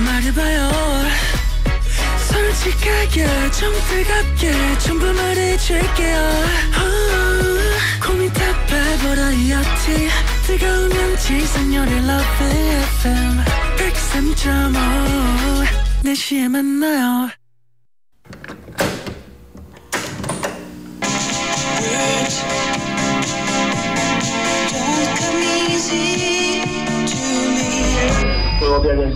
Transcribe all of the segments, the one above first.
말해봐요. 솔직하게 좀 뜨겁게 전부 말해줄게요. 어, 고민 다 빼버려 이 어티. 뜨거우면 지상렬의 Love FM 103.5 4시에 만나요 Oh.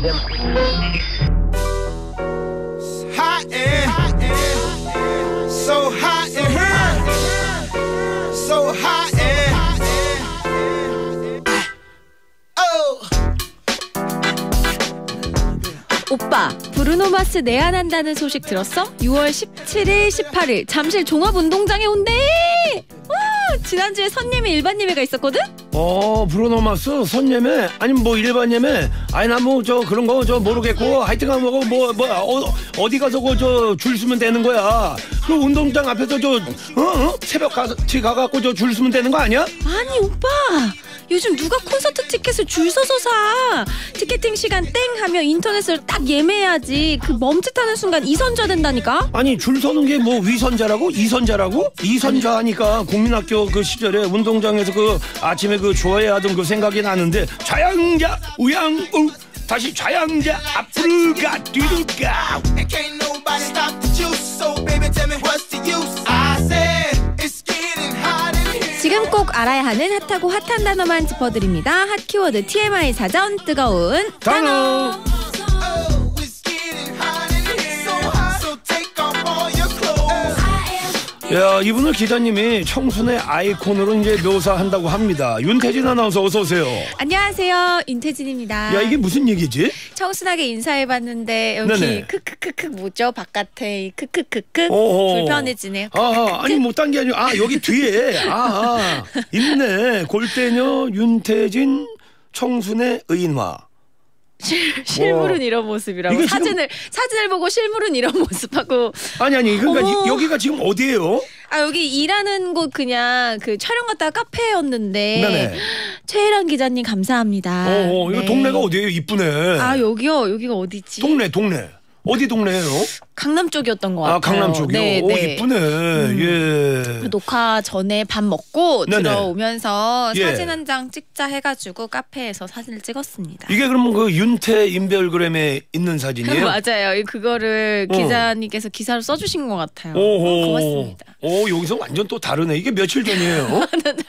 오빠, 브루노 마스 내한한다는 소식 들었어? 6월 17일, 18일 잠실 종합운동장에 온대. 와, 지난주에 선예매 일반 예매가 있었거든? 어 브루노 마스 선예매 아니면 뭐 일반 예매 아니 나 뭐 저 그런 거 저 모르겠고 하여튼간 뭐뭐 뭐, 어, 어디 가서 그저줄 서면 되는 거야 그 운동장 앞에서 저 어, 어? 새벽 같이 가갖고 저 줄 서면 되는 거 아니야? 아니 오빠. 요즘 누가 콘서트 티켓을 줄 서서 사. 티켓팅 시간 땡 하면 인터넷으로 딱 예매해야지 그 멈칫하는 순간 이선좌 된다니까? 아니 줄 서는 게 뭐 위선자라고? 이선자라고? 이선자 하니까 국민학교 그 시절에 운동장에서 그 아침에 그 좋아해야 하던 그 생각이 나는데 좌양자 우양우 다시 좌양자 앞으로 가 뒤로 가 지금 꼭 알아야 하는 핫하고 핫한 단어만 짚어드립니다. 핫 키워드 TMI 사전 뜨거운 단어. Oh, 야 이분을 기자님이 청순의 아이콘으로 이제 묘사한다고 합니다. 윤태진 아나운서 어서 오세요. 안녕하세요. 윤태진입니다. 야 이게 무슨 얘기지? 청순하게 인사해봤는데 여기 네네. 크크크크 뭐죠? 바깥에 이 크크크크. 불편해지네요. 아, 아니 뭐 딴 게 아니고 아 여기 뒤에. 아, 아. 있네. 골대녀 윤태진 청순의 의인화 실물은 이런 모습이라고 사진을 사진을 보고 실물은 이런 모습하고 아니 아니 그러니까. 이- 여기가 지금 어디예요? 아 여기 일하는 곳 그냥 그 촬영 갔다가 카페였는데 네네. 최혜란 기자님 감사합니다. 어, 어 이거 네. 동네가 어디예요? 이쁘네. 아 여기요 여기가 어디지? 동네 동네 어디 동네예요? 강남 쪽이었던 것 같아요. 아 강남 쪽이요. 네, 오 네. 이쁘네. 예. 녹화 전에 밥 먹고 네네. 들어오면서 예. 사진 한 장 찍자 해가지고 카페에서 사진을 찍었습니다. 이게 그러면 그 윤태 인별그램에 있는 사진이에요? 맞아요. 이- 그거를 어. 기자님께서 기사로 써주신 것 같아요. 오호. 고맙습니다. 오 여기서 완전 또 다르네. 이게 며칠 전이에요?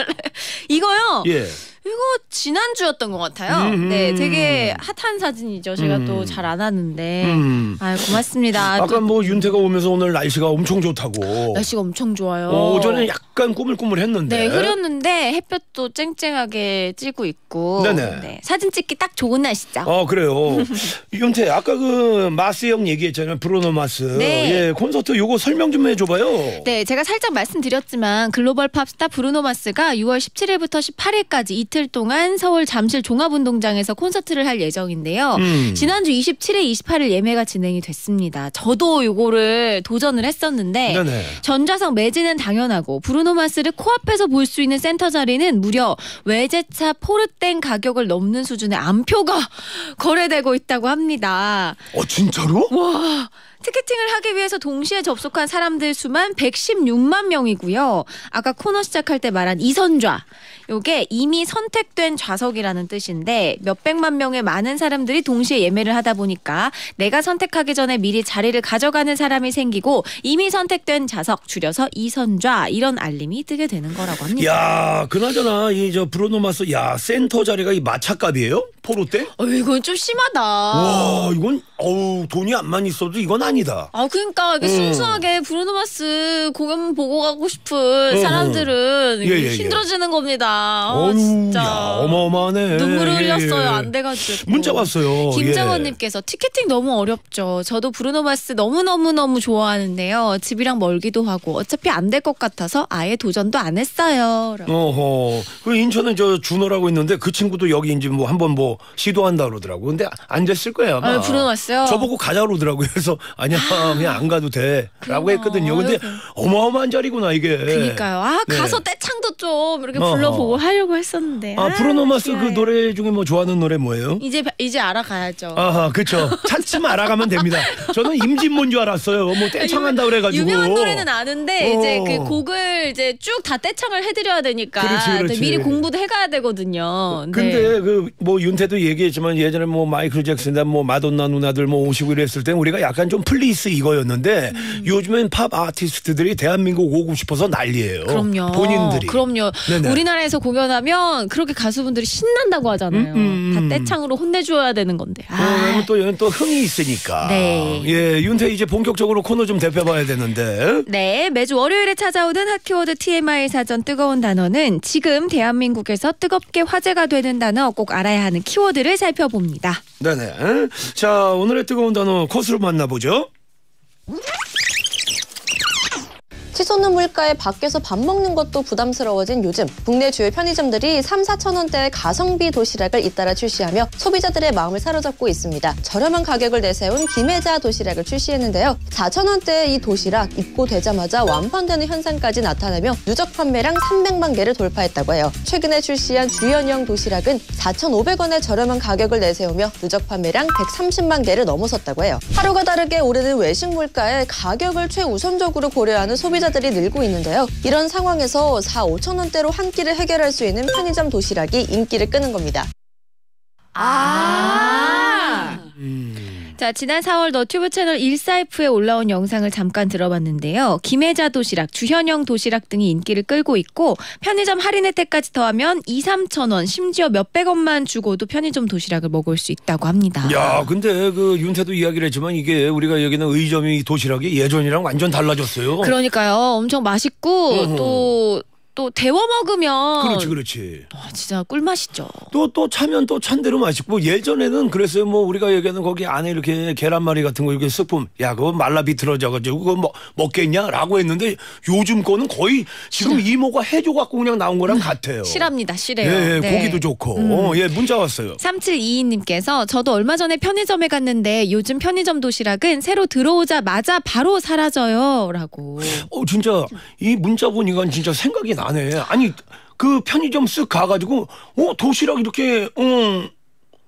이거요. 예. 이거 지난주였던 것 같아요. 음. 네, 되게 핫한 사진이죠. 제가 음. 또잘 안 하는데. 음. 아, 고맙습니다. 아까 또 뭐 윤태가 오면서 오늘 날씨가 엄청 좋다고. 날씨가 엄청 좋아요. 어, 오전에 약간 꾸물꾸물했는데. 네, 흐렸는데 햇볕도 쨍쨍하게 찌고 있고. 네네. 네, 사진 찍기 딱 좋은 날씨죠. 어 그래요. 윤태 아까 그 마스 형 얘기했잖아요. 브루노 마스. 네. 예 콘서트 요거 설명 좀 해줘봐요. 네, 제가 살짝 말씀드렸지만 글로벌 팝스타 브루노 마스가 6월 17일부터 18일까지 이틀 동안 서울 잠실 종합운동장에서 콘서트를 할 예정인데요. 음. 지난주 27일, 28일 예매가 진행이 됐습니다. 저도 요거를 도전을 했었는데 네네. 전좌석 매진은 당연하고 브루노 마스를 코앞에서 볼 수 있는 센터 자리는 무려 외제차 포르땡 가격을 넘는 수준의 암표가 거래되고 있다고 합니다. 어 진짜로? 와 티켓팅을 하기 위해서 동시에 접속한 사람들 수만 116만 명이고요. 아까 코너 시작할 때 말한 이선좌. 요게 이미 선택된 좌석이라는 뜻인데 몇백만 명의 많은 사람들이 동시에 예매를 하다 보니까 내가 선택하기 전에 미리 자리를 가져가는 사람이 생기고 이미 선택된 좌석 줄여서 이선좌 이런 알림이 뜨게 되는 거라고 합니다. 야 그나저나 이 저 브루노 마스 야 센터 자리가 이 마차값이에요? 포르테? 어, 이건 좀 심하다. 와 이건 어우 돈이 안만 있어도 이건 아니다. 아 그러니까 이게 음. 순수하게 브루노 마스 공연 보고 가고 싶은 어, 사람들은 예, 예, 예. 힘들어지는 겁니다. 아, 어우 진짜 야 어마어마하네. 눈물을 예, 흘렸어요. 예. 안 돼가지고 문자 왔어요. 예. 김정원님께서 티켓팅 너무 어렵죠. 저도 브루노 마스 너무 너무 너무 좋아하는데요. 집이랑 멀기도 하고 어차피 안 될 것 같아서 아예 도전도 안 했어요. 라고. 어허. 그 인천에 저 준호라고 있는데 그 친구도 여기 이제 뭐 한번 뭐뭐 시도한다 그러더라고. 근데 안 됐을 거예요. 아마. 아, 불어났어요? 저보고 가자 그러더라고요. 그래서 아니야 그냥 안 가도 돼라고. 했거든요. 근데 아이고. 어마어마한 자리구나 이게. 그니까요. 아 네. 가서 떼창도 좀 이렇게 어허. 불러보고 하려고 했었는데. 아 브루노마스 그 귀여워요. 노래 중에 뭐 좋아하는 노래 뭐예요? 이제 이제 알아가야죠. 아하, 그렇죠. 차츰 알아가면 됩니다. 저는 임진모인 줄 알았어요. 뭐 떼창한다 그래가지고. 유명한 노래는 아는데 어. 이제 그 곡을 이제 쭉 다 떼창을 해드려야 되니까 그렇지, 그렇지. 또 미리 공부도 해가야 되거든요. 네. 근데 그뭐 윤태진도 얘기했지만 예전에 뭐 마이클 잭슨이나 뭐 마돈나 누나들 뭐 오시고 이랬을 때 우리가 약간 좀 please 이거였는데 음. 요즘엔 팝 아티스트들이 대한민국 오고 싶어서 난리예요. 그럼요. 본인들이. 그럼요. 네네. 우리나라에서 공연하면 그렇게 가수분들이 신난다고 하잖아요. 음, 음. 다 떼창으로 혼내줘야 되는 건데. 어, 아, 또, 얘는 또 흥이 있으니까. 네. 예, 윤태 이제 본격적으로 코너 좀 대표봐야 되는데. 네, 매주 월요일에 찾아오는 핫키워드 TMI 사전 뜨거운 단어는 지금 대한민국에서 뜨겁게 화제가 되는 단어 꼭 알아야 하는 키 워드를 살펴봅니다. 네네. 자, 오늘의 뜨거운 단어 코스로 만나보죠. 치솟는 물가에 밖에서 밥 먹는 것도 부담스러워진 요즘 국내 주요 편의점들이 3, 4천 원대의 가성비 도시락을 잇따라 출시하며 소비자들의 마음을 사로잡고 있습니다. 저렴한 가격을 내세운 김혜자 도시락을 출시했는데요. 4천 원대의 이 도시락 입고 되자마자 완판되는 현상까지 나타나며 누적 판매량 300만 개를 돌파했다고 해요. 최근에 출시한 주연형 도시락은 4,500원의 저렴한 가격을 내세우며 누적 판매량 130만 개를 넘어섰다고 해요. 하루가 다르게 오르는 외식 물가에 가격을 최우선적으로 고려하는 소비자 들이 늘고 있는데요. 이런 상황에서 4, 5천 원대로 한 끼를 해결할 수 있는 편의점 도시락이 인기를 끄는 겁니다. 아. 자, 지난 4월 너튜브 채널 일사이프에 올라온 영상을 잠깐 들어봤는데요. 김혜자 도시락, 주현영 도시락 등이 인기를 끌고 있고 편의점 할인 혜택까지 더하면 2, 3천 원, 심지어 몇백 원만 주고도 편의점 도시락을 먹을 수 있다고 합니다. 야, 근데 그 윤태도 이야기를 했지만 이게 우리가 여기는 의점이 도시락이 예전이랑 완전 달라졌어요. 그러니까요. 엄청 맛있고 어허. 또 또 데워 먹으면 그렇지, 그렇지. 와, 진짜 꿀맛이죠. 또, 또 차면 또 찬대로 맛있고 예전에는 그랬어요. 뭐 우리가 얘기하는 거기 안에 이렇게 계란말이 같은 거 이렇게 스푼. 야, 그거 말라 비틀어져 가지고 그거 뭐, 먹겠냐? 라고 했는데 요즘 거는 거의 지금 이모가 해줘 갖고 그냥 나온 거랑 같아요. 실합니다. 실해요. 예, 예, 네. 고기도 좋고. 어, 예, 문자 왔어요. 3722님께서 저도 얼마 전에 편의점에 갔는데 요즘 편의점 도시락은 새로 들어오자마자 바로 사라져요. 라고. 어, 진짜 이 문자 보니까 진짜 생각이 나 네. 아니, 그 편의점 쓱 가가지고, 어, 도시락 이렇게, 어,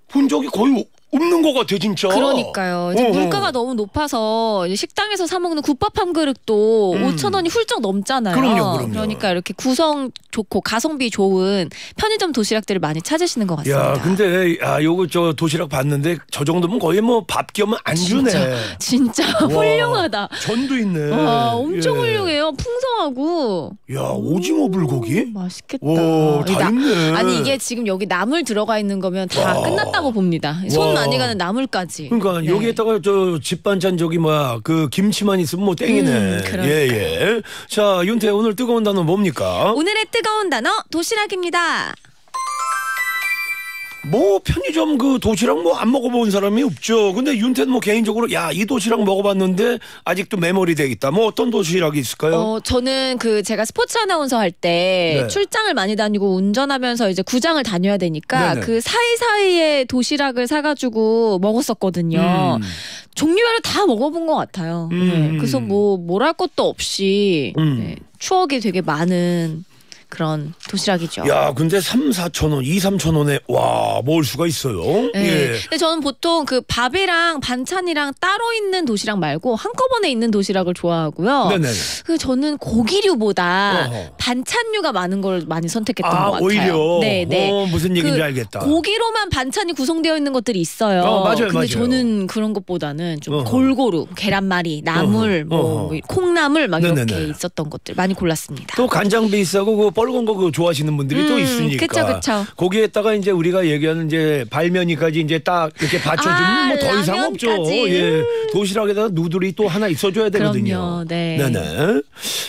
본 적이 거의 없는 것 같아, 진짜. 그러니까요. 이제 어, 어. 물가가 너무 높아서 식당에서 사 먹는 국밥 한 그릇도 음. 5천 원이 훌쩍 넘잖아요. 그럼요, 그럼요. 러니까 이렇게 구성 좋고 가성비 좋은 편의점 도시락들을 많이 찾으시는 것 같습니다. 야, 근데, 야, 요거 저 도시락 봤는데 저 정도면 거의 뭐 밥겸 안주네. 진짜 훌륭하다. 전도 있네. 와, 엄청 예. 훌륭해요. 풍성하고. 야, 오징어 불고기? 음, 맛있겠다. 오, 다 나- 있네. 아니 이게 지금 여기 나물 들어가 있는 거면 다 와. 끝났다고 봅니다. 손 와. 많이 가는 나물까지. 그러니까 네. 여기에다가 저 집반찬 저기 뭐야 그 김치만 있으면 뭐 땡이네. 음, 그러니까요. 예 예. 자 윤태 오늘 뜨거운 단어 뭡니까? 오늘의 뜨거운 단어 도시락입니다. 뭐 편의점 그 도시락 뭐 안 먹어본 사람이 없죠. 근데 윤태는 뭐 개인적으로 야 이 도시락 먹어봤는데 아직도 메모리 돼 있다. 뭐 어떤 도시락이 있을까요? 어, 저는 그 제가 스포츠 아나운서 할때 네. 출장을 많이 다니고 운전하면서 이제 구장을 다녀야 되니까 네네. 그 사이사이에 도시락을 사가지고 먹었었거든요. 음. 종류별로 다 먹어본 것 같아요. 음. 네. 그래서 뭐뭘할 것도 없이 음. 네, 추억이 되게 많은 그런 도시락이죠. 야 근데 3, 4천 원, 2, 3천 원에 와 먹을 수가 있어요. 네. 예. 근데 저는 보통 그 밥이랑 반찬이랑 따로 있는 도시락 말고 한꺼번에 있는 도시락을 좋아하고요. 네네. 그 저는 고기류보다 어허. 반찬류가 많은 걸 많이 선택했던 아 것 같아요. 오히려 네, 네. 어, 무슨 얘기인지 그 알겠다. 고기로만 반찬이 구성되어 있는 것들이 있어요. 어, 맞아요, 근데 맞아요. 저는 그런 것보다는 좀 어허. 골고루 계란말이, 나물, 어허, 뭐. 콩나물 막 이렇게 네네네. 있었던 것들 많이 골랐습니다. 또 간장 베이스하고 그 뻘건 거 그거 좋아하시는 분들이 또 음, 있으니까. 그쵸, 그쵸. 거기에다가 이제 우리가 얘기하는 이제 발면이까지 이제 딱 이렇게 받쳐주면 아, 뭐더 이상 없죠. 예. 도시락에다가 누들이 또 하나 있어줘야 되거든요. 그럼요, 네. 네네.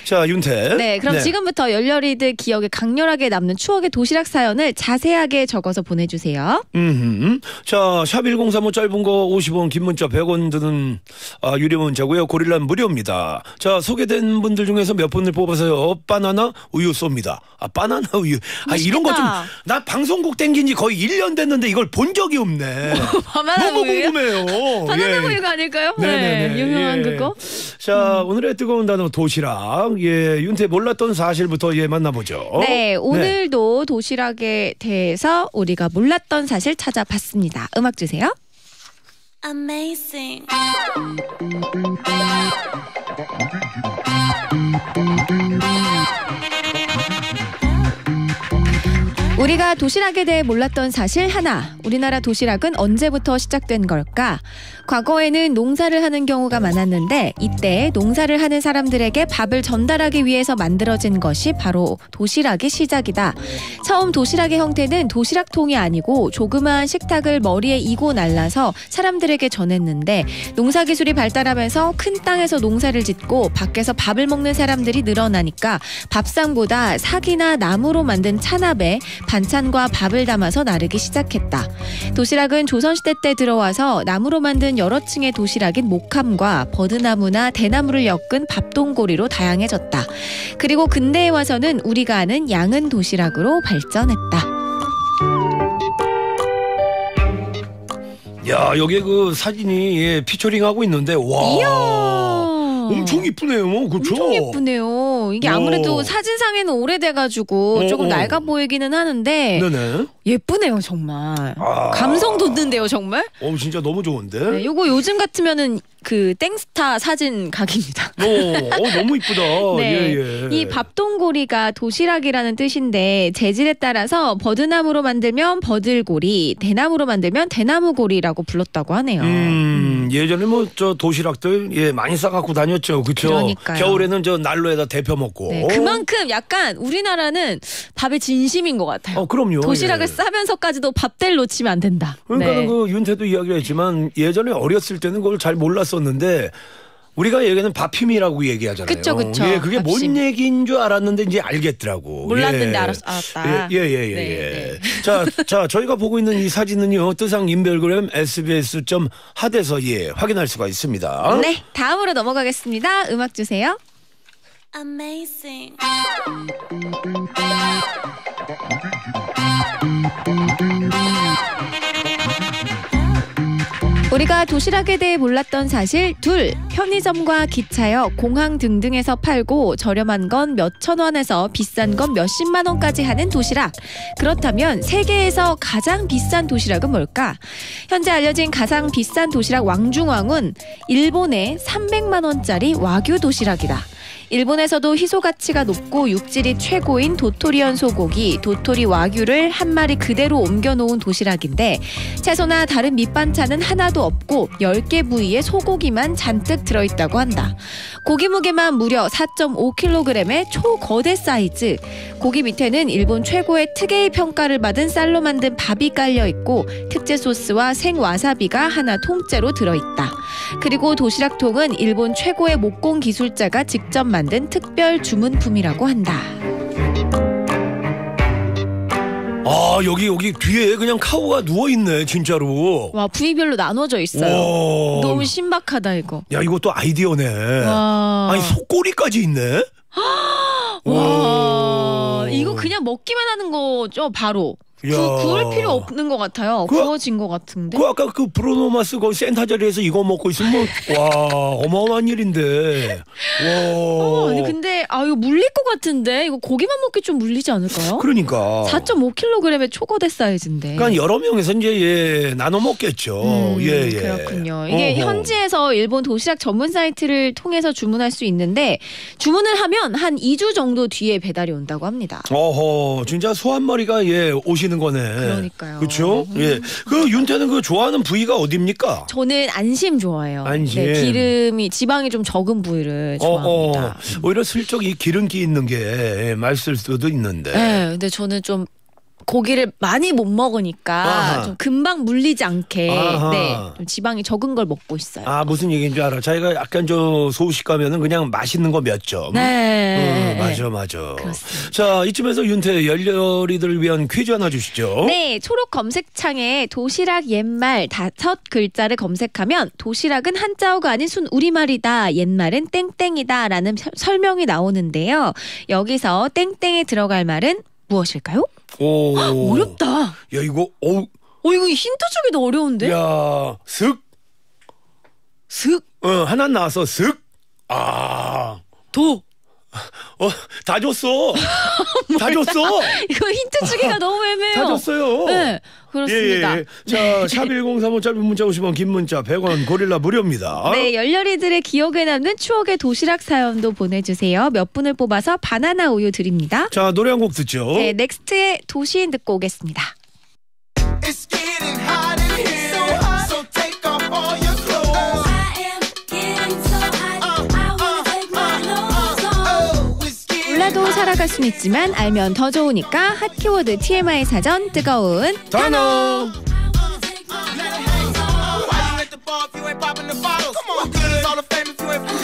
자, 윤태. 네, 그럼 지금부터 열렬히들 기억에 강렬하게 남는 추억의 도시락 사연을 자세하게 적어서 보내주세요. 음. 자, 샵 1035 짧은 거 50원, 긴 문자 100원 드는 아, 유료 문자고요. 고릴라 무료입니다. 자, 소개된 분들 중에서 몇 분을 뽑아서요. 바나나 우유 쏩니다. 아 바나나 우유, 아 이런 거 좀. 나 방송국 땡긴 지 거의 1년 됐는데 이걸 본 적이 없네. 바나나 너무 우유요? 궁금해요. 바나나 예. 우유가 아닐까요? 네네네. 네, 유명한 예. 그거. 자 오늘의 뜨거운 단어 도시락. 예 윤태 몰랐던 사실부터 예 만나보죠. 네, 오늘도 도시락에 대해서 우리가 몰랐던 사실 찾아봤습니다. 음악 주세요. Amazing. 우리가 도시락에 대해 몰랐던 사실 하나. 우리나라 도시락은 언제부터 시작된 걸까? 과거에는 농사를 하는 경우가 많았는데 이때 농사를 하는 사람들에게 밥을 전달하기 위해서 만들어진 것이 바로 도시락의 시작이다. 처음 도시락의 형태는 도시락통이 아니고 조그마한 식탁을 머리에 이고 날라서 사람들에게 전했는데 농사 기술이 발달하면서 큰 땅에서 농사를 짓고 밖에서 밥을 먹는 사람들이 늘어나니까 밥상보다 삭이나 나무로 만든 찬압에 반찬과 밥을 담아서 나르기 시작했다. 도시락은 조선시대 때 들어와서 나무로 만든 여러 층의 도시락인 목함과 버드나무나 대나무를 엮은 밥동고리로 다양해졌다. 그리고 근대에 와서는 우리가 아는 양은 도시락으로 발전했다. 야 여기 그 사진이 예, 피처링하고 있는데 와. 이야. 엄청 이쁘네요. 그렇죠? 엄청 예쁘네요. 이게 아무래도 오. 사진상에는 오래돼가지고 어, 조금 어. 낡아 보이기는 하는데 네네. 예쁘네요 정말. 아. 감성 돋는데요 정말. 어 진짜 너무 좋은데. 네, 요거 요즘 같으면은 그 땡스타 사진 각입니다. 어, 어 너무 이쁘다. 네. 예, 예. 이 밥동고리가 도시락이라는 뜻인데 재질에 따라서 버드나무로 만들면 버들고리, 대나무로 만들면 대나무고리라고 불렀다고 하네요. 음, 예전에 뭐 저 도시락들 예 많이 싸갖고 다녔죠, 그렇죠? 겨울에는 저 난로에다 데펴 먹고. 네, 그만큼 약간 우리나라는 밥에 진심인 것 같아요. 어, 그럼요. 도시락을 예. 싸면서까지도 밥대를 놓치면 안 된다. 그러니까 네. 그 윤태도 이야기를 했지만 예전에 어렸을 때는 그걸 잘 몰랐었는데 우리가 얘기하는 밥힘이라고 얘기하잖아요. 그쵸, 그쵸. 예, 그게 뭔 밥심. 얘기인 줄 알았는데 이제 알겠더라고. 몰랐는데 예. 알았- 알았 다. 예, 예, 예, 예. 네, 예. 네. 자, 자, 저희가 보고 있는 이 사진은요, 뜨상 인별그램 sbs.had에서 예, 확인할 수가 있습니다. 네, 다음으로 넘어가겠습니다. 음악 주세요. Amazing. 우리가 도시락에 대해 몰랐던 사실 둘 편의점과 기차역 공항 등등에서 팔고 저렴한 건 몇천 원에서 비싼 건 몇십만 원까지 하는 도시락. 그렇다면 세계에서 가장 비싼 도시락은 뭘까? 현재 알려진 가장 비싼 도시락 왕중왕은 일본의 300만 원짜리 와규 도시락이다 일본에서도 희소 가치가 높고 육질이 최고인 도토리현 소고기, 도토리 와규를 한 마리 그대로 옮겨 놓은 도시락인데 채소나 다른 밑반찬은 하나도 없고 10개 부위의 소고기만 잔뜩 들어 있다고 한다. 고기 무게만 무려 4.5kg의 초거대 사이즈. 고기 밑에는 일본 최고의 특혜의 평가를 받은 쌀로 만든 밥이 깔려 있고 특제 소스와 생 와사비가 하나 통째로 들어 있다. 그리고 도시락통은 일본 최고의 목공 기술자가 직접 만든 특별 주문품이라고 한다. 아, 여기, 여기 뒤에 그냥 카우가 누워 있네, 진짜로. 와 부위별로 나눠져 있어요. 와. 너무 신박하다 이거. 야, 이것도 아이디어네. 와. 아니, 속꼬리까지 있네? 와. 오. 이거 그냥 먹기만 하는 거죠 바로. 구, 야. 구울 필요 없는 것 같아요. 그- 구워진 것 같은데. 그 아까 그 브로노마스 그 센터 자리에서 이거 먹고 있으면 뭐, 와 어마어마한 일인데 와 어, 아니 근데 아 이거 물릴 것 같은데 이거 고기만 먹기 좀 물리지 않을까요? 그러니까 4.5kg의 초거대 사이즈인데. 그러니까 여러 명에서 이제 예 나눠 먹겠죠 음, 예, 예. 그렇군요. 이게 어허. 현지에서 일본 도시락 전문 사이트를 통해서 주문할 수 있는데 주문을 하면 한 2주 정도 뒤에 배달이 온다고 합니다. 어허 진짜 소 한 마리가 예 오시는 거네 그러니까요. 그렇죠 예그 윤태는 그 좋아하는 부위가 어딥니까 저는 안심 좋아해요. 안심. 네, 기름이 지방이 좀 적은 부위를 좋아합니다. 어, 어. 오히려 슬쩍 이 기름기 있는 게 예, 맛있을 수도 있는데 네, 근데 저는 좀 고기를 많이 못 먹으니까 아하. 좀 금방 물리지 않게 아하. 네, 좀 지방이 적은 걸 먹고 있어요. 아 무슨 얘기인 줄 알아. 자기가 약간 저 소식 가면은 그냥 맛있는 거 몇 점. 네. 음, 맞아 맞아. 그렇습니다. 자 이쯤에서 윤태 열렬이들을 위한 퀴즈 하나 주시죠. 네, 초록 검색창에 도시락 옛말 다섯 글자를 검색하면 도시락은 한자어가 아닌 순 우리말이다. 옛말은 땡땡이다 라는 서- 설명이 나오는데요. 여기서 땡땡에 들어갈 말은 무엇일까요? 오. 어렵다. 야 이거 어. 어 이거 힌트 주기도 어려운데? 야 슥. 슥, 어 하나 나와서 슥. 아. 도. 어, 다 줬어. 다 줬어. 이거 힌트 주기가 너무 애매해요. 다 줬어요. 네, 그렇습니다. 예, 예. 자, 샵1035 짧은 문자 50원, 긴 문자 100원, 고릴라 무료입니다. 네, 열렬이들의 기억에 남는 추억의 도시락 사연도 보내주세요. 몇 분을 뽑아서 바나나 우유 드립니다. 자, 노래 한 곡 듣죠. 네, 넥스트의 도시인 듣고 오겠습니다. It's getting hot 살아갈 순 있지만 알면 더 좋으니까 핫 키워드 TMI 사전 뜨거운 단어. Wanna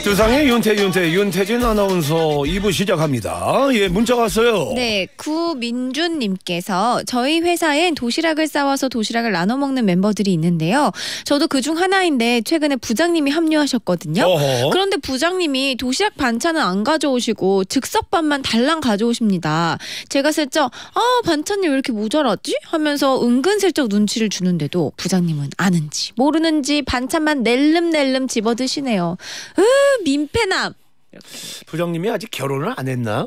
두상의 윤태, 윤태, 윤태진 아나운서 2부 시작합니다. 예, 문자 왔어요. 네, 구민준님께서 저희 회사엔 도시락을 싸와서 도시락을 나눠 먹는 멤버들이 있는데요. 저도 그중 하나인데 최근에 부장님이 합류하셨거든요. 어허. 그런데 부장님이 도시락 반찬은 안 가져오시고 즉석밥만 달랑 가져오십니다. 제가 슬쩍 아 반찬이 왜 이렇게 모자라지? 하면서 은근슬쩍 눈치를 주는데도 부장님은 아는지 모르는지 반찬만 낼름낼름 집어 드시네요. 으 민폐남. 부장님이 아직 결혼을 안 했나?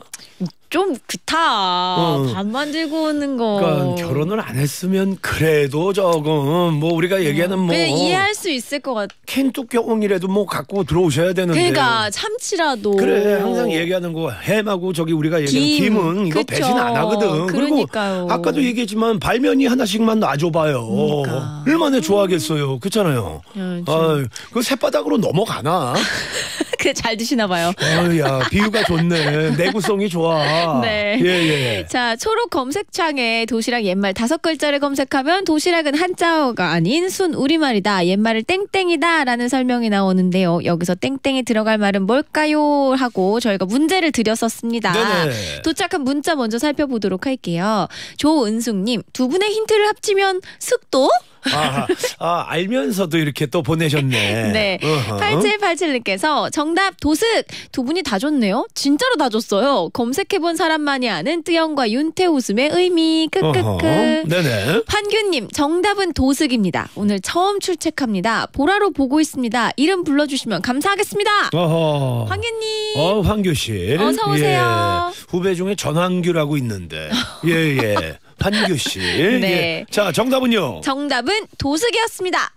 좀 그타 응. 밥 만들고 오는 거. 그러니까 결혼을 안 했으면 그래도 조금 뭐 우리가 얘기하는 뭐 그냥 이해할 수 있을 것 같아. 캔뚜껑이라도 뭐 갖고 들어오셔야 되는데. 그러니까 참치라도. 그래 항상 얘기하는 거 햄하고 저기 우리가 얘기하는 김. 김은 이거 그쵸. 배신 안 하거든. 그러니까요. 그리고 아까도 얘기했지만 발면이 하나씩만 놔줘봐요. 그러니까. 얼마나 좋아하겠어요. 그렇잖아요. 야, 좀- 아, 그 새바닥으로 넘어가나? 그래 잘 드시나 봐요. 아야 비유가 좋네. 내구성이 좋아. 네. 예 예. 자, 초록 검색창에 도시락 옛말 다섯 글자를 검색하면 도시락은 한자어가 아닌 순 우리말이다. 옛말을 땡땡이다 라는 설명이 나오는데요. 여기서 땡땡이 들어갈 말은 뭘까요? 하고 저희가 문제를 드렸었습니다. 네네. 도착한 문자 먼저 살펴보도록 할게요. 조은숙님, 두 분의 힌트를 합치면 슥도? 아, 아 알면서도 이렇게 또 보내셨네. 네. 어허. 8787님께서 정답 도슥 두 분이 다 줬네요. 진짜로 다 줬어요. 검색해본 사람만이 아는 뜨영과 윤태 웃음의 의미. 크크크. 네네. 환규님 정답은 도슥입니다. 오늘 처음 출첵합니다. 보라로 보고 있습니다. 이름 불러주시면 감사하겠습니다. 어허. 환규님. 어, 황규 씨. 어서 오세요. 예. 후배 중에 전황규라고 있는데. 예, 예. 한규 씨. 네. 예. 자, 정답은요. 정답은 도슥이었습니다.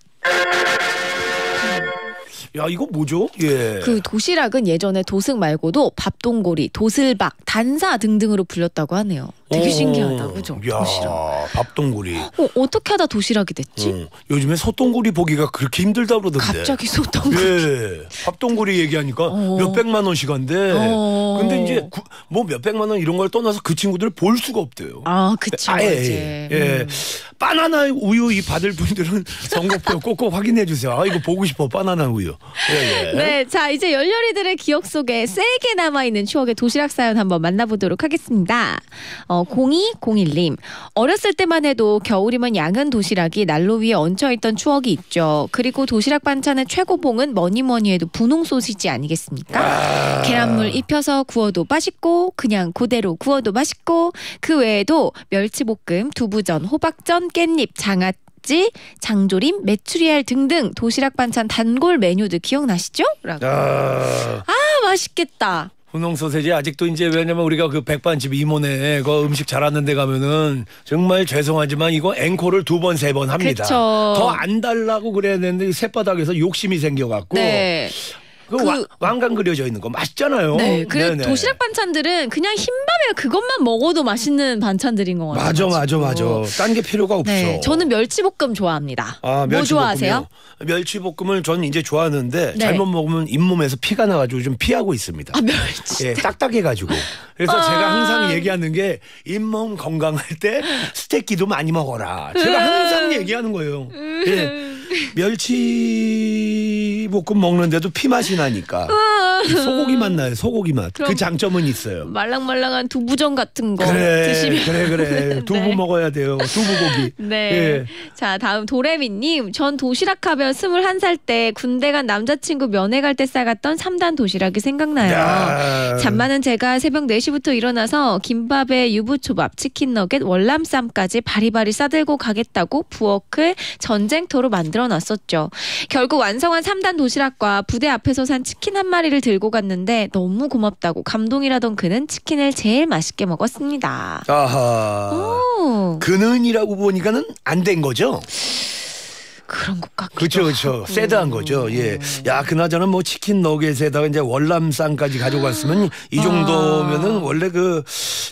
야, 이거 뭐죠? 예. 그 도시락은 예전에 도슥 말고도 밥동고리, 도슬박, 단사 등등으로 불렸다고 하네요. 되게 어, 신기하다, 그죠? 야, 도시락. 밥동구리. 어, 어떻게 하다 도시락이 됐지? 어, 요즘에 소똥구리 보기가 그렇게 힘들다 그러던데. 갑자기 소똥. 예. 밥동구리 얘기하니까 어. 몇 백만 원씩 한데. 어. 근데 이제 구- 뭐 몇백만 원 이런 걸 떠나서 그 친구들 볼 수가 없대요. 아, 그쵸. 아예 이제. 예. 음. 바나나 우유 이 받을 분들은 선곡표 꼭꼭 확인해 주세요. 아 이거 보고 싶어 바나나 우유. 예, 예. 네, 자 이제 열렬이들의 기억 속에 세게 남아있는 추억의 도시락 사연 한번 만나보도록 하겠습니다. 어, 0201님 어렸을 때만 해도 겨울이면 양은 도시락이 난로 위에 얹혀있던 추억이 있죠. 그리고 도시락 반찬의 최고봉은 뭐니 뭐니 해도 분홍 소시지 아니겠습니까? 계란물 입혀서 구워도 맛있고 그냥 그대로 구워도 맛있고 그 외에도 멸치볶음, 두부전, 호박전, 깻잎, 장아찌, 장조림, 메추리알 등등 도시락 반찬 단골 메뉴들 기억나시죠? 라고. 아, 아 맛있겠다. 분홍 소세지 아직도 이제 왜냐면 우리가 그 백반집 이모네 그 음식 잘하는 데 가면은 정말 죄송하지만 이거 앵콜을 두 번 세 번 합니다. 더 안 달라고 그래야 되는데 이 새바닥에서 욕심이 생겨갖고 네. 그, 그- 왕, 왕관 그려져 있는 거 맛있잖아요. 네, 그래 네네. 도시락 반찬들은 그냥 흰밥 에 그것만 먹어도 맛있는 반찬들인 것 같아요. 맞아 맞아 맞아. 딴 게 필요가 없어. 네, 저는 멸치볶음 좋아합니다. 아, 뭐 멸치볶음이요? 좋아하세요? 멸치볶음을 저는 이제 좋아하는데 네. 잘못 먹으면 잇몸에서 피가 나가지고 좀 피하고 있습니다. 아 멸치. 예, 딱딱해가지고. 그래서 아. 제가 항상 얘기하는 게 잇몸 건강할 때 스테이키도 많이 먹어라. 제가 항상 얘기하는 거예요. 예, 멸치 볶음 먹는데도 피 맛이 나니까 소고기 맛 나요. 소고기 맛. 그 장점은 있어요. 말랑말랑한 두부전 같은 거 그래, 드시면 그래, 그래. 두부 네. 먹어야 돼요. 두부고기. 네. 예. 자, 다음 도레미님. 전 도시락 하면 21살 때 군대 간 남자친구 면회 갈 때 싸갔던 3단 도시락이 생각나요. 야. 잠 많은 제가 새벽 4시부터 일어나서 김밥에 유부초밥, 치킨 너겟, 월남쌈까지 바리바리 싸들고 가겠다고 부엌을 전쟁터로 만들어 놨었죠. 결국 완성한 3단 도시락과 부대 앞에서 산 치킨 한 마리를 들고 갔는데 너무 고맙다고 감동이라던 그는 치킨을 제일 맛있게 먹었습니다. 아하. 오, 근은이라고 보니까는 안 된 거죠? 그런 것 같기도 그렇죠, 그렇죠. 하고. 세드한 거죠. 예. 야, 그나저나 뭐 치킨 너겟에다가 이제 월남쌈까지 가져갔으면 이 정도면은 원래 그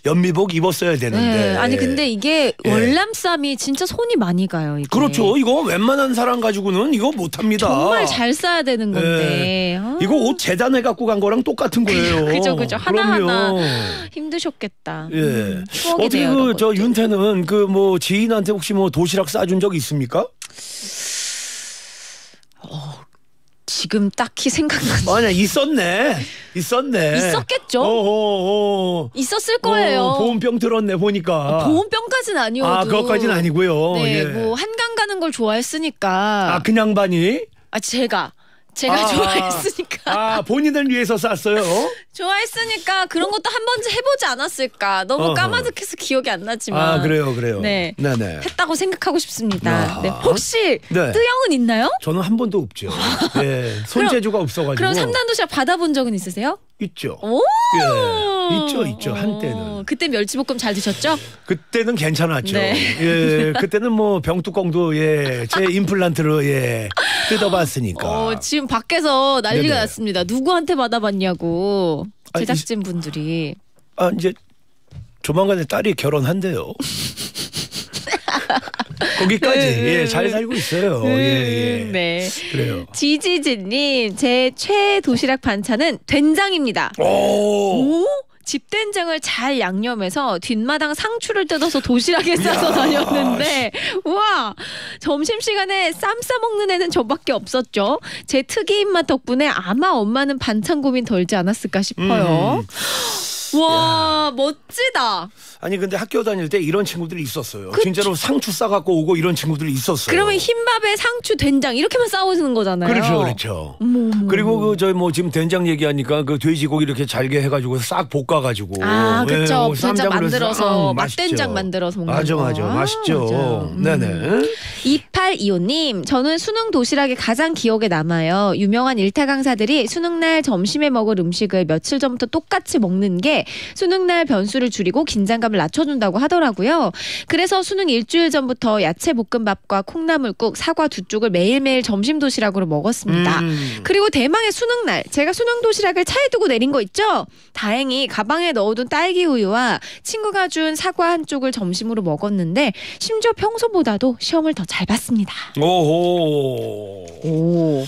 연미복 입었어야 되는데. 아. 네, 아니 근데 이게 예. 월남쌈이 진짜 손이 많이 가요. 이게. 그렇죠. 이거 웬만한 사람 가지고는 이거 못 합니다. 정말 잘 써야 되는 건데. 아, 이거 옷 재단해 갖고 간 거랑 똑같은 거예요. 그죠, 그죠. 하나하나 그럼요. 힘드셨겠다. 예. 음, 추억이 어떻게 돼요. 그 이런 저 것도. 윤태는 그 뭐 지인한테 혹시 뭐 도시락 싸준 적 있습니까? 지금 딱히 생각나는 아니야 있었네. 있었네. 있었겠죠? 어, 어, 어. 있었을 거예요. 어, 보온병 들었네 보니까. 보온병까지는 아니어도. 아, 그것까지는 아니고요. 네, 예. 뭐 한강 가는 걸 좋아했으니까. 아, 그냥 반이? 아, 제가 제가 아, 좋아했으니까. 아, 본인을 위해서 쌌어요? 좋아했으니까 그런 것도 한 번쯤 해보지 않았을까. 너무 어허. 까마득해서 기억이 안 나지만. 아, 그래요, 그래요. 네. 네네. 했다고 생각하고 싶습니다. 아하. 네. 혹시 네. 뜨영은 있나요? 저는 한 번도 없죠. 예. 손재주가 없어가지고. 그럼 삼단 도시락 받아본 적은 있으세요? 있죠. 오. 예. 있죠, 있죠. 어, 한때는. 그때 멸치볶음 잘 드셨죠? 그때는 괜찮았죠. 네. 예. 그때는 뭐 병뚜껑도 예. 제 임플란트로 예. 뜯어봤으니까. 어, 지금 밖에서 난리가 네네. 났습니다. 누구한테 받아봤냐고 아, 이- 제작진 분들이. 아, 이제 조만간에 딸이 결혼한대요. 거기까지 예, 잘 살고 있어요. 예, 예. 음, 네. 그래요. 지지진님 제 최애 도시락 반찬은 된장입니다. 오. 오? 집된장을 잘 양념해서 뒷마당 상추를 뜯어서 도시락에 싸서 다녔는데 우와 점심시간에 쌈 싸먹는 애는 저밖에 없었죠. 제 특이 입맛 덕분에 아마 엄마는 반찬 고민 덜지 않았을까 싶어요. 음. 와 멋지다 아니 근데 학교 다닐 때 이런 친구들이 있었어요. 그치. 진짜로 상추 싸갖고 오고 이런 친구들이 있었어요. 그러면 흰밥에 상추 된장 이렇게만 싸우는 거잖아요 그렇죠, 그렇죠. 어머, 그리고. 그 저희 뭐 지금 된장 얘기하니까 그 돼지고기 이렇게 잘게 해가지고 싹 볶아가지고 아, 예, 그쵸. 뭐 된장 만들어서 아, 맛된장. 만들어서 먹는 맞아, 거. 맞아, 아, 맛있죠. 맞아요. 음. 네네. 2825님, 저는 수능 도시락이 가장 기억에 남아요. 유명한 일타 강사들이 수능 날 점심에 먹을 음식을 며칠 전부터 똑같이 먹는 게 수능 날 변수를 줄이고 긴장감을 낮춰준다고 하더라고요. 그래서 수능 일주일 전부터 야채 볶음밥과 콩나물국, 사과 두 쪽을 매일매일 점심 도시락으로 먹었습니다. 음. 그리고 대망의 수능 날 제가 수능 도시락을 차에 두고 내린 거 있죠? 다행히 가방에 넣어둔 딸기 우유와 친구가 준 사과 한 쪽을 점심으로 먹었는데 심지어 평소보다도 시험을 더 잘 봤습니다. 오호. 오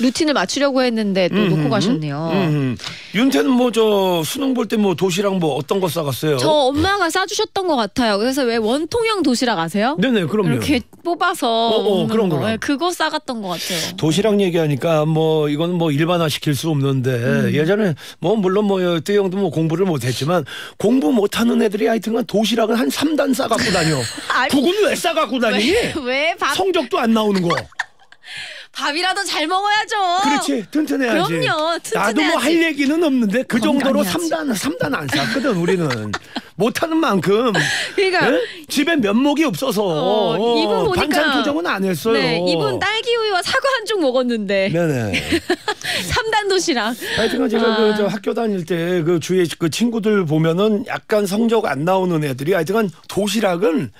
루틴을 맞추려고 했는데 또 놓고 가셨네요. 음. 윤태는 뭐 저 수능 볼 때 뭐 도시락 뭐 어떤 거 싸갔어요? 저 엄마가 싸주셨던 것 같아요. 그래서 왜 원통형 도시락 아세요? 네네 그럼요. 이렇게 뽑아서 어, 어, 그런 거. 네, 그거 싸갔던 것 같아요. 도시락 얘기하니까 뭐 이건 뭐 일반화 시킬 수 없는데 음. 예전에 뭐 물론 뭐 뜨영도 뭐 공부를 못했지만 공부 못하는 애들이 하여튼간 도시락을 한 3단 싸갖고 다녀. 아니, 국은 왜 싸갖고 다니니? 왜 밥, 성적도 안 나오는 거. 밥이라도 잘 먹어야죠. 그렇지 튼튼해야지. 그럼요, 나도 튼튼해야지. 뭐할 얘기는 없는데 그 정도로. 3단 3단 안 쌌거든 우리는 못하는 만큼 그러니까 예? 집에 면목이 없어서 어, 이분 보니까- 반찬 투정은 안 했어요. 네, 이분 딸기 우유와 사과 한 쪽 먹었는데 네네. 삼단 도시락. 하여튼 제가 아. 그 저 학교 다닐 때 그 주위에 그 친구들 보면은 약간 성적 안 나오는 애들이 하여튼 도시락은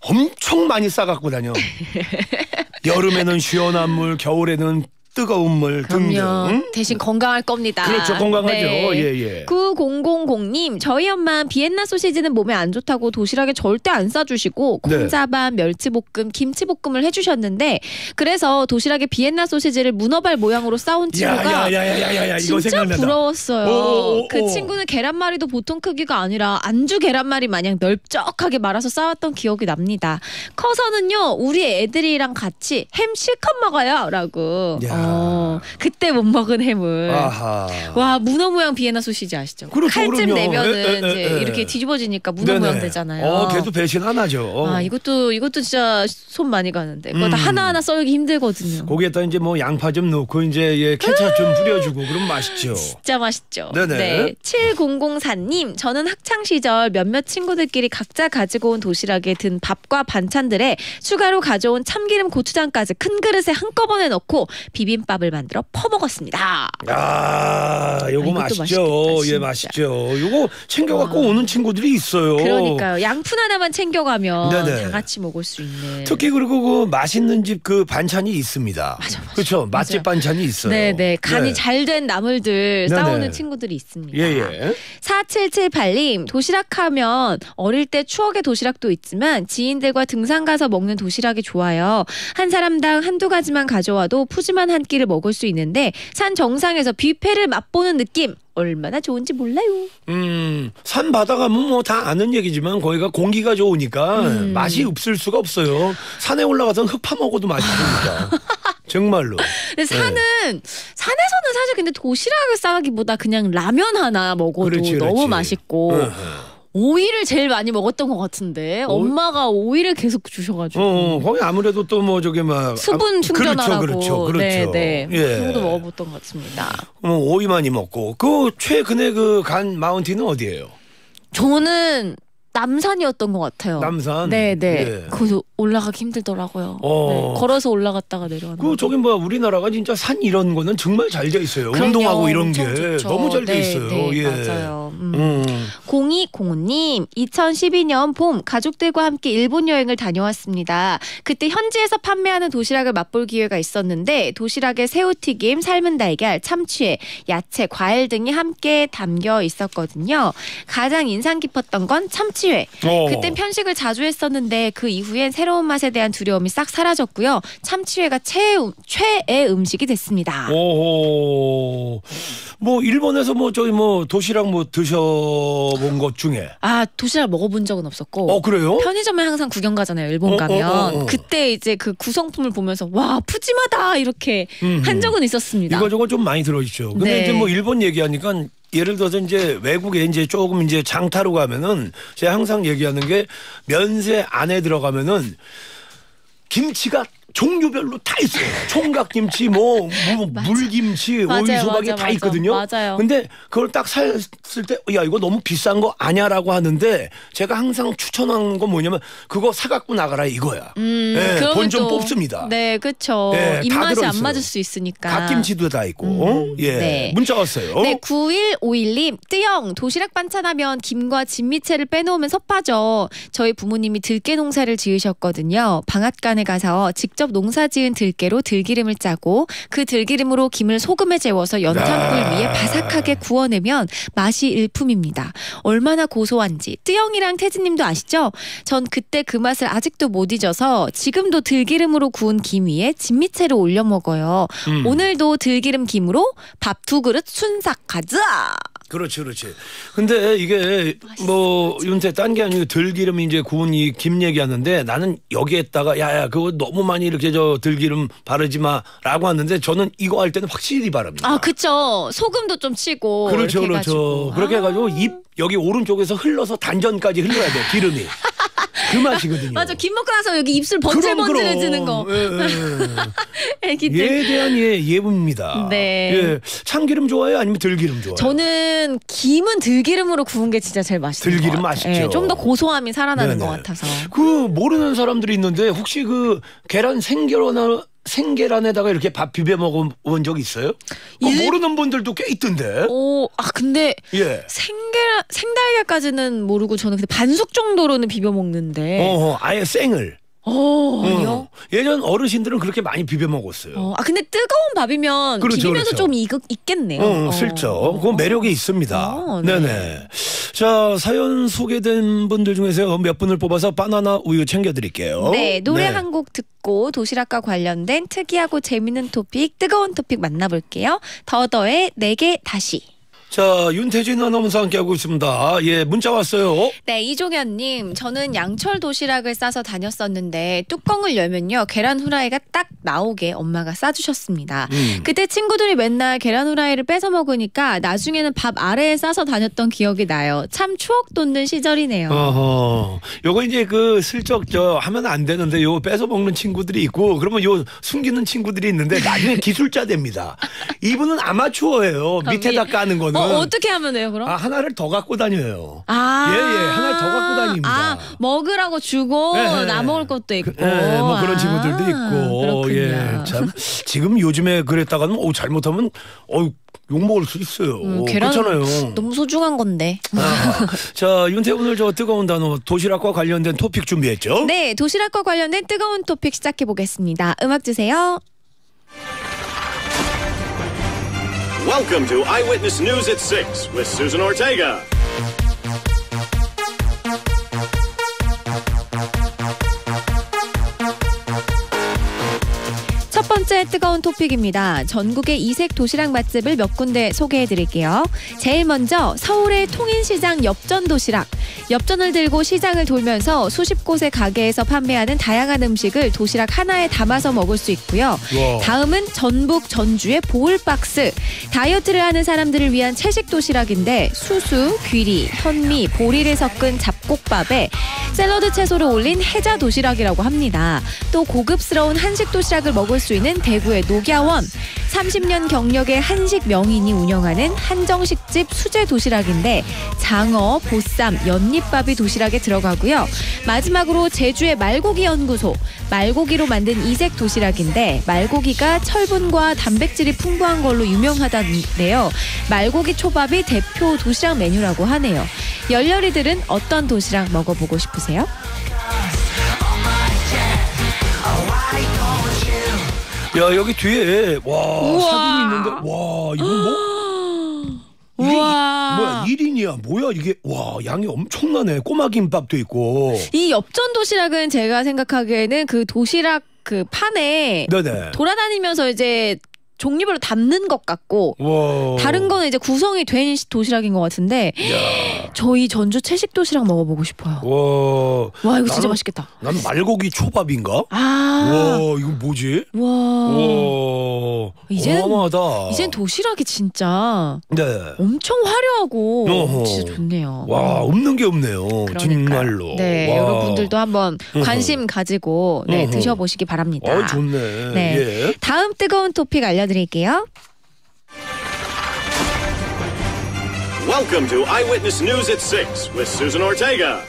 엄청 많이 싸갖고 다녀. 여름에는 시원한 물, 겨울에는 뜨거운 물 등등. 그럼요. 응? 대신 건강할 겁니다. 그렇죠. 건강하죠. 네. 예, 예. 9000님 저희 엄마 비엔나 소시지는 몸에 안 좋다고 도시락에 절대 안 싸주시고 네. 콩자반, 멸치볶음, 김치볶음을 해주셨는데 그래서 도시락에 비엔나 소시지를 문어발 모양으로 싸온 친구가 야야야야야야 이거 진짜 생각난다. 부러웠어요. 오, 오, 오, 그 오. 친구는 계란말이도 보통 크기가 아니라 안주 계란말이 마냥 넓적하게 말아서 싸왔던 기억이 납니다. 커서는요 우리 애들이랑 같이 햄 실컷 먹어요라고. 야. 어, 그때 못 먹은 햄을. 아하. 와 문어 모양 비엔나 소시지 아시죠? 그렇죠, 칼집 그럼요. 내면은 에, 에, 에, 이제 에. 이렇게 뒤집어지니까 문어 네네. 모양 되잖아요. 어, 걔도 배신 안 하죠. 아 이것도 이것도 진짜 손 많이 가는데 그거 다 음. 하나 하나 썰기 힘들거든요. 거기에다 이제 뭐 양파 좀 넣고 이제 예, 케찹 좀 뿌려주고 그럼 맛있죠. 진짜 맛있죠. 네네. 네. 7004님, 저는 학창 시절 몇몇 친구들끼리 각자 가지고 온 도시락에 든 밥과 반찬들에 추가로 가져온 참기름 고추장까지 큰 그릇에 한꺼번에 넣고 비 빔밥을 만들어 퍼먹었습니다. 야, 요거 이것도 맛있죠. 맛있겠다, 예. 맛있죠. 요거 챙겨갖고 오는 친구들이 있어요. 그러니까요. 양푼 하나만 챙겨가면 네네. 다 같이 먹을 수 있는. 특히 그리고 그 맛있는 집 그 반찬이 있습니다. 맞아, 맞아. 그렇죠. 맛집 맞아요. 반찬이 있어요. 네네. 간이 네. 잘된 나물들 네네. 싸우는 친구들이 있습니다. 예, 예. 4778님, 도시락 하면 어릴 때 추억의 도시락도 있지만 지인들과 등산 가서 먹는 도시락이 좋아요. 한 사람당 한두 가지만 가져와도 푸짐한 한 끼를 먹을 수 있는데 산 정상에서 뷔페를 맛보는 느낌 얼마나 좋은지 몰라요. 음, 산 바다 가면 뭐 다 아는 얘기지만 거기가 공기가 좋으니까 음. 맛이 없을 수가 없어요. 산에 올라가서 흙 파먹어도 맛있습니다. 정말로. 근데 산은 산에서는 사실 근데 도시락을 싸기보다 그냥 라면 하나 먹어도 그렇지, 너무 그렇지. 맛있고 어허. 오이를 제일 많이 먹었던 것 같은데 엄마가 오이를 계속 주셔가지고 어, 거기 아무래도 또 뭐 저기 막 수분 아, 충전하라고 그렇죠, 그렇죠, 그렇죠. 네, 네. 예. 그런 것도 먹어봤던 것 같습니다. 어, 오이 많이 먹고 그 최근에 그 간 마운틴은 어디예요? 저는 남산이었던 것 같아요. 남산. 네, 네. 예. 거기서 올라가기 힘들더라고요. 어. 네, 걸어서 올라갔다가 내려가는. 그 저기 뭐 우리나라가 진짜 산 이런 거는 정말 잘 돼 있어요. 그럼요. 운동하고 이런 게 좋죠. 너무 잘돼 네, 있어요. 네, 예. 맞아요. 음. 음. 0205님, 2012년 봄 가족들과 함께 일본 여행을 다녀왔습니다. 그때 현지에서 판매하는 도시락을 맛볼 기회가 있었는데 도시락에 새우튀김, 삶은 달걀, 참치회, 야채, 과일 등이 함께 담겨 있었거든요. 가장 인상 깊었던 건 참치 회. 어. 그땐 편식을 자주 했었는데 그 이후엔 새로운 맛에 대한 두려움이 싹 사라졌고요. 참치회가 최, 최애 음식이 됐습니다. 오호. 뭐 일본에서 뭐 저기 뭐 도시락 뭐 드셔본 것 중에 아 도시락 먹어본 적은 없었고 어 그래요? 편의점에 항상 구경 가잖아요. 일본 어, 가면 어, 어, 어. 그때 이제 그 구성품을 보면서 와 푸짐하다 이렇게 음. 한 적은 있었습니다. 이거 저거 좀 많이 들어있죠. 근데 네. 이제 뭐 일본 얘기하니까 예를 들어서 이제 외국에 이제 조금 이제 장타로 가면은 제가 항상 얘기하는 게 면세 안에 들어가면은 김치가 종류별로 다 있어요. 총각김치, 뭐, 뭐 물김치, 오이소박이 다 맞아. 있거든요. 맞아요. 근데 그걸 딱 샀을 때, 야 이거 너무 비싼 거 아냐 라고 하는데 제가 항상 추천하는 건 뭐냐면 그거 사갖고 나가라 이거야. 음, 예, 그러면 본좀 또- 뽑습니다. 네, 그렇죠. 네, 다 입맛이 안. 맞을 수 있으니까. 갓김치도 다 있고. 음, 예. 네. 문자 왔어요. 네, 9151님, 뜨영, 도시락 반찬하면 김과 진미채를 빼놓으면 섭하죠. 저희 부모님이 들깨 농사를 지으셨거든요. 방앗간에 가서 직접 농사 지은 들깨로 들기름을 짜고 그 들기름으로 김을 소금에 재워서 연탄불 야. 위에 바삭하게 구워내면 맛이 일품입니다. 얼마나 고소한지. 뜨영이랑 태진님도 아시죠? 전 그때 그 맛을 아직도 못 잊어서 지금도 들기름으로 구운 김 위에 진미채를 올려 먹어요. 음. 오늘도 들기름 김으로 밥 두 그릇 순삭 가자. 그렇지, 그렇지. 근데 이게 뭐 윤태 딴 게 아니고 들기름 이제 구운 이 김 얘기하는데 나는 여기에다가 야야 그거 너무 많이 이렇게 저 들기름 바르지 마라고 하는데 저는 이거 할 때는 확실히 바릅니다. 아, 그쵸. 소금도 좀 치고. 그렇죠, 그렇죠. 해가지고. 그렇게 아. 해가지고 입 여기 오른쪽에서 흘러서 단전까지 흘러야 돼 기름이. 그 맛이거든요. 맞아. 김 먹고 나서 여기 입술 번질번질해지는 거. 예, 예. 애기들. 예에 대한 예 예입니다. 네. 예. 참기름 좋아해요, 아니면 들기름 좋아해요? 저는 김은 들기름으로 구운 게 진짜 제일 맛있어요. 들기름 맛있죠. 좀 더 고소함이 살아나는 네네. 것 같아서. 그 모르는 사람들이 있는데 혹시 그 계란 생계란 생계란에다가 이렇게 밥 비벼 먹어본 적 있어요? 일- 모르는 분들도 꽤 있던데. 오, 아 근데 예. 생계란 생달걀까지는 모르고 저는 근데 반숙 정도로는 비벼 먹는데. 어, 아예 생을. 어, 아니요. 어. 예전 어르신들은 그렇게 많이 비벼 먹었어요. 어, 아 근데 뜨거운 밥이면 그렇죠, 비비면서 그렇죠. 좀 익, 있겠네요. 어, 슬쩍. 그 매력이 있습니다. 어, 네. 네네. 자, 사연 소개된 분들 중에서 몇 분을 뽑아서 바나나 우유 챙겨드릴게요. 네, 노래 네. 한곡 듣고 도시락과 관련된 특이하고 재밌는 토픽, 뜨거운 토픽 만나볼게요. 더더의 내게 다시. 자, 윤태진 아나운서 함께하고 있습니다. 예, 문자 왔어요. 네, 이종현님, 저는 양철 도시락을 싸서 다녔었는데 뚜껑을 열면요 계란 후라이가 딱 나오게 엄마가 싸주셨습니다. 음. 그때 친구들이 맨날 계란 후라이를 뺏어 먹으니까 나중에는 밥 아래에 싸서 다녔던 기억이 나요. 참 추억 돋는 시절이네요. 어허. 요거 이제 그 슬쩍 저 하면 안 되는데 요 뺏어 먹는 친구들이 있고 그러면 요 숨기는 친구들이 있는데 나중에 기술자 됩니다. 이분은 아마추어예요. 밑에다 까는 거는. 어, 어떻게 하면 돼요, 그럼? 아, 하나를 더 갖고 다녀요. 아, 예, 예. 하나를 더 갖고 다닙니다. 아, 먹으라고 주고 네, 네. 나 먹을 것도 있고. 그, 예, 뭐 그런 아, 친구들도 있고. 그렇군요. 예, 참 지금 요즘에 그랬다가는 오 잘못하면 어욕 먹을 수 있어요. 음, 계란 그렇잖아요. 너무 소중한 건데. 아, 자, 윤태 오늘 저 뜨거운 단어 도시락과 관련된 토픽 준비했죠? 네, 도시락과 관련된 뜨거운 토픽 시작해 보겠습니다. 음악 주세요. Welcome to Eyewitness News at 6 with Susan Ortega. 번째 뜨거운 토픽입니다. 전국의 이색 도시락 맛집을 몇 군데 소개해 드릴게요. 제일 먼저 서울의 통인시장 엽전 도시락. 엽전을 들고 시장을 돌면서 수십 곳의 가게에서 판매하는 다양한 음식을 도시락 하나에 담아서 먹을 수 있고요. 와. 다음은 전북 전주의 보울박스. 다이어트를 하는 사람들을 위한 채식 도시락인데 수수, 귀리, 현미, 보리를 섞은 잡곡밥에 샐러드 채소를 올린 해자 도시락이라고 합니다. 또 고급스러운 한식 도시락을 먹을 수 있는 대 구의 녹야원. 30년 경력의 한식 명인이 운영하는 한정식집 수제 도시락인데 장어, 보쌈, 연잎밥이 도시락에 들어가고요. 마지막으로 제주의 말고기 연구소. 말고기로 만든 이색 도시락인데 말고기가 철분과 단백질이 풍부한 걸로 유명하다는데요. 말고기 초밥이 대표 도시락 메뉴라고 하네요. 열렬히들은 어떤 도시락 먹어보고 싶으세요? 야 여기 뒤에. 와 우와. 사진이 있는데. 와 이거 뭐? 우와. 뭐야 1인이야? 뭐야 이게? 와 양이 엄청나네. 꼬마 김밥도 있고. 이 엽전 도시락은 제가 생각하기에는 그 도시락 그 판에 네네. 돌아다니면서 이제 종류별로 담는 것 같고 와 다른 거는 이제 구성이 된 시- 도시락인 것 같은데 저희 전주 채식 도시락 먹어보고 싶어요. 와 와 이거 진짜 나는- 맛있겠다. 난 말고기 초밥인가 아, 와 이거 뭐지 와, 와 어마어마하다 이젠 도시락이 진짜 네. 엄청 화려하고 어허. 진짜 좋네요. 와 없는 게 없네요 그러니까요. 정말로 네, 와. 여러분들도 한번 관심 가지고 네. 드셔보시기 바랍니다. 어 좋네 네. 예. 다음 뜨거운 토픽 알려 드릴게요. Welcome to Eyewitness News at 6 with Susan Ortega.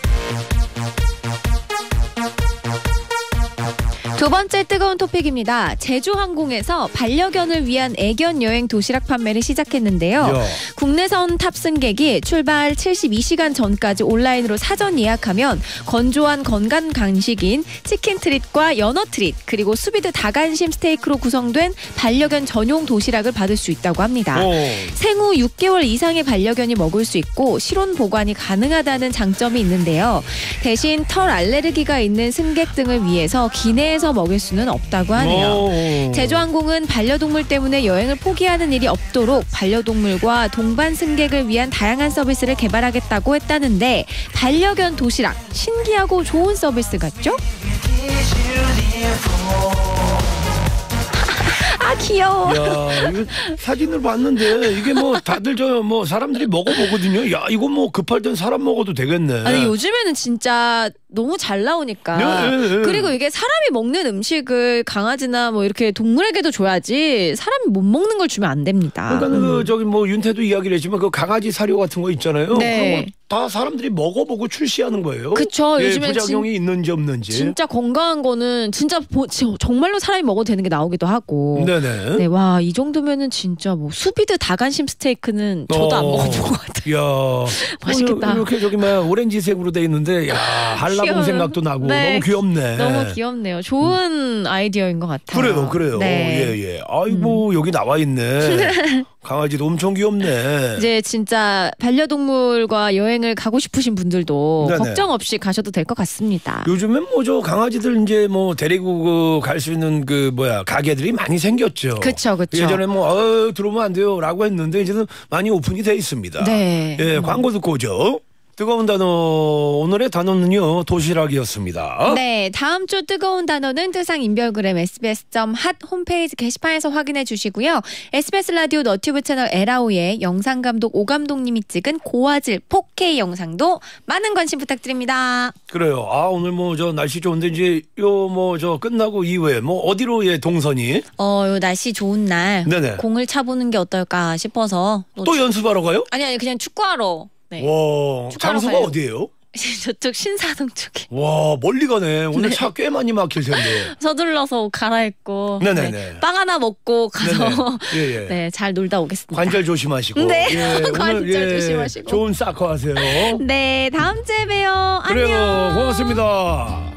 두 번째 뜨거운 토픽입니다. 제주항공에서 반려견을 위한 애견 여행 도시락 판매를 시작했는데요. 야. 국내선 탑승객이 출발 72시간 전까지 온라인으로 사전 예약하면 건조한 건강 간식인 치킨 트릿과 연어 트릿 그리고 수비드 다간심 스테이크로 구성된 반려견 전용 도시락을 받을 수 있다고 합니다. 어. 생후 6개월 이상의 반려견이 먹을 수 있고 실온 보관이 가능하다는 장점이 있는데요. 대신 털 알레르기가 있는 승객 등을 위해서 기내에서 먹을 수는 없다고 하네요. 어. 제주항공은 반려동물 때문에 여행을 포기하는 일이 없도록 반려동물과 동반 승객을 위한 다양한 서비스를 개발하겠다고 했다는데 반려견 도시락 신기하고 좋은 서비스 같죠? 아 귀여워. 야, 이거 사진을 봤는데 이게 뭐 다들 저 뭐 사람들이 먹어보거든요. 야, 이거 뭐 급할 땐 사람 먹어도 되겠네. 아니 요즘에는 진짜 너무 잘 나오니까 예, 예, 예. 그리고 이게 사람이 먹는 음식을 강아지나 뭐 이렇게 동물에게도 줘야지 사람이 못 먹는 걸 주면 안 됩니다. 그러니까 그 저기 뭐 윤태도 이야기를 했지만 그 강아지 사료 같은 거 있잖아요. 네. 그런 거다 사람들이 먹어보고 출시하는 거예요. 그쵸, 예, 요즘엔 부작용이 있는지 없는지. 진짜 건강한 거는 진짜 보- 지- 정말로 사람이 먹어도 되는 게 나오기도 하고. 네네. 네, 와, 이 정도면은 진짜 뭐 수비드 다간심 스테이크는 저도 안 어. 먹어본 것 같아요. 야, 맛있겠다. 어, 이렇게 저기 막 오렌지색으로 돼 있는데 야, 할 한라봉. 생각도 나고 네. 너무 귀엽네. 너무 귀엽네요. 좋은 아이디어인 것 같아요. 그래요, 그래요. 네. 음. 예, 예. 아이고 여기 나와 있네. 강아지도 엄청 귀엽네. 이제 진짜 반려동물과 여행을 가고 싶으신 분들도 네네. 걱정 없이 가셔도 될 것 같습니다. 요즘엔 뭐 저 강아지들 이제 뭐 데리고 갈 수 있는 그 뭐야 가게들이 많이 생겼죠. 그쵸, 그쵸. 예전에 뭐 어, 들어오면 안 돼요라고 했는데 이제는 많이 오픈이 돼 있습니다. 네. 예, 광고 듣고 오죠. 뜨거운 단어 오늘의 단어는요 도시락이었습니다. 네, 다음 주 뜨거운 단어는 뜨상 인별그램 sbs.핫 홈페이지 게시판에서 확인해 주시고요. SBS 라디오 너튜브 채널 에라오의 영상 감독 오 감독님이 찍은 고화질 4K 영상도 많은 관심 부탁드립니다. 그래요. 아 오늘 뭐 저 날씨 좋은데 이제 요 뭐 저 끝나고 이후에 뭐 어디로 예 동선이 어, 요 날씨 좋은 날 네네. 공을 차보는 게 어떨까 싶어서 또 연습하러 가요? 아니 아니 그냥 축구하러. 네. 와 장소가 가요. 어디예요? 저쪽 신사동 쪽에 와 멀리 가네. 오늘 차꽤 많이 막힐 텐데. 서둘러서 옷 갈아입고 네네네. 네, 빵 하나 먹고 가서 네네. 예, 예. 네, 잘 놀다 오겠습니다. 관절 조심하시고. 네, 예, 오늘, 관절 조심하시고. 좋은 사커 하세요. 네, 다음 주에 봬요. 그래요. 안녕. 고맙습니다.